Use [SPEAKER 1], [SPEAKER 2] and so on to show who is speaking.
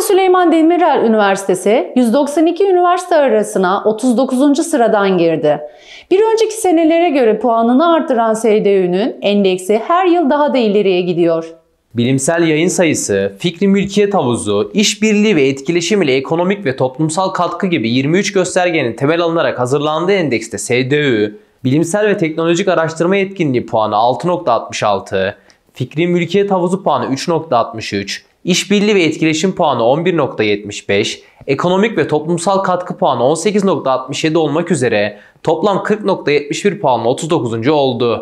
[SPEAKER 1] Fatih Süleyman Demirel Üniversitesi 192 üniversite arasına 39. sıradan girdi. Bir önceki senelere göre puanını arttıran SDÜ'nün endeksi her yıl daha da ileriye gidiyor.
[SPEAKER 2] Bilimsel yayın sayısı, fikri mülkiyet havuzu, işbirliği ve etkileşim ile ekonomik ve toplumsal katkı gibi 23 göstergenin temel alınarak hazırlandığı endekste SDÜ, bilimsel ve teknolojik araştırma yetkinliği puanı 6.66, fikri mülkiyet havuzu puanı 3.63, işbirliği ve etkileşim puanı 11.75, ekonomik ve toplumsal katkı puanı 18.67 olmak üzere toplam 40.71 puanla 39. oldu.